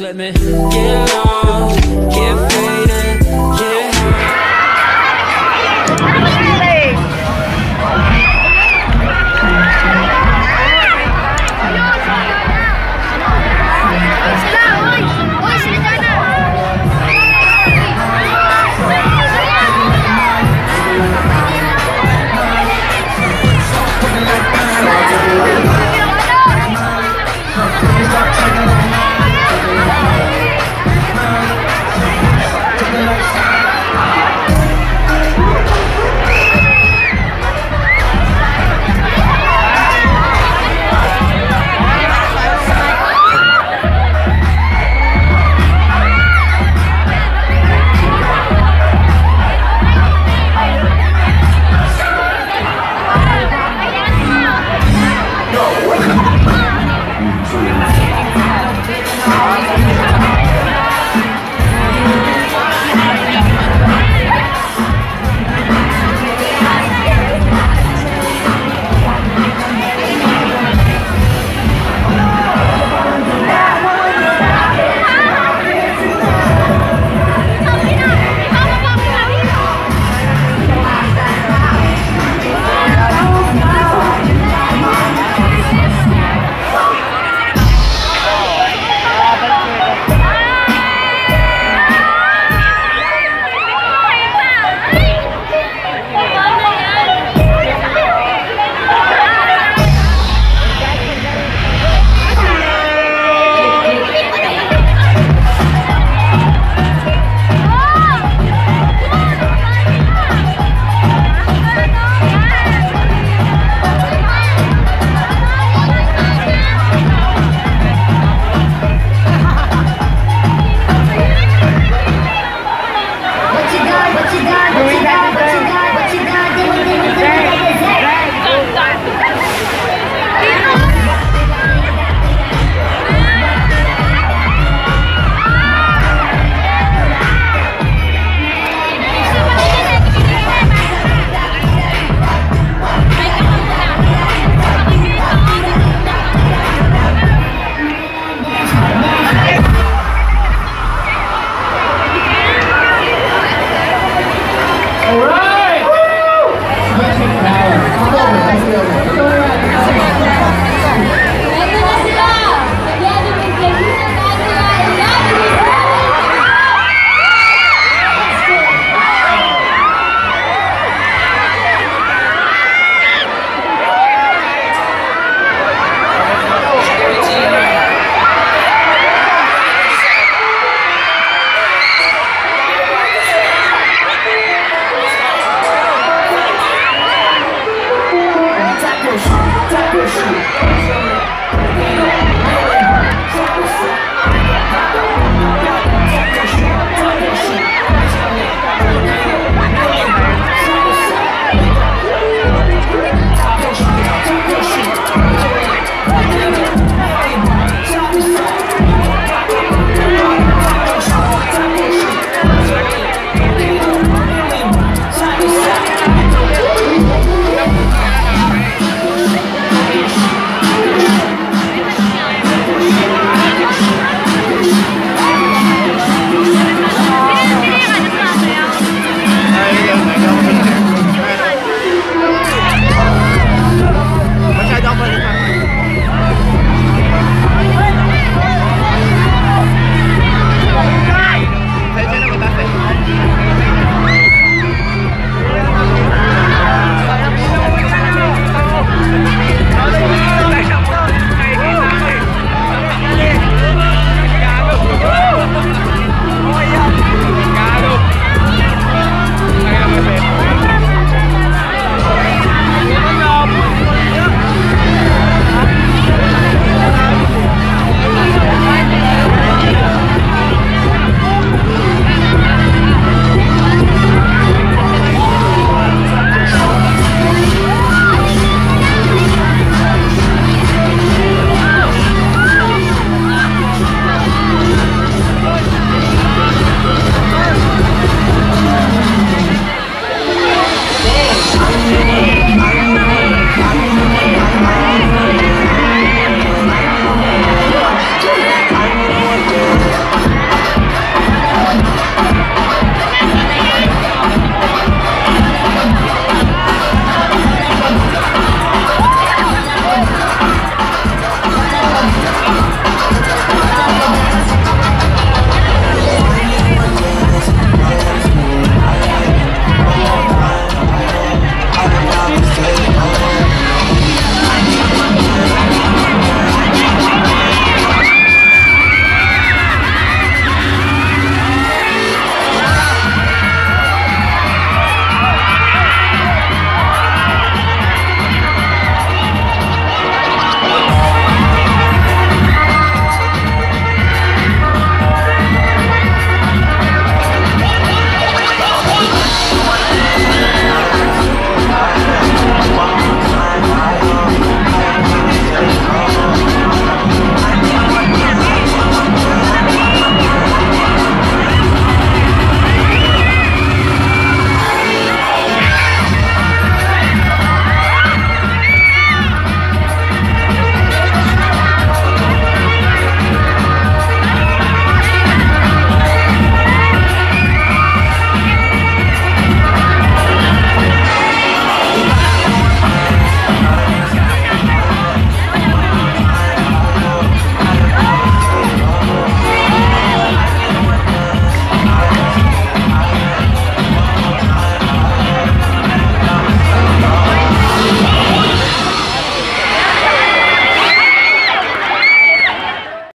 let me get lost